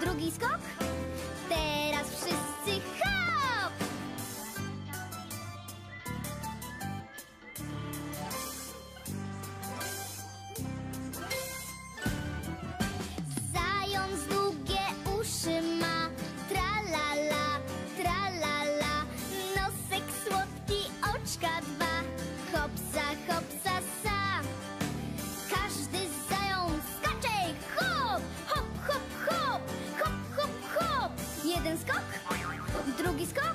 drugi skok? Jeden skok, drugi skok,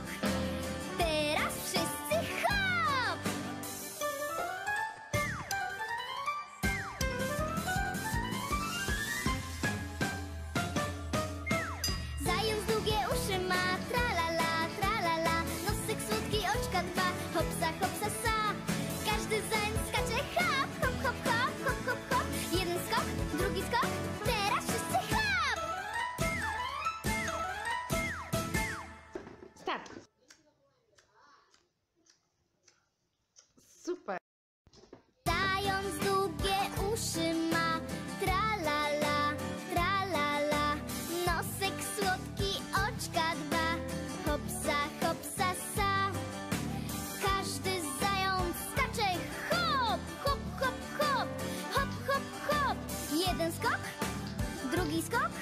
Boogie go.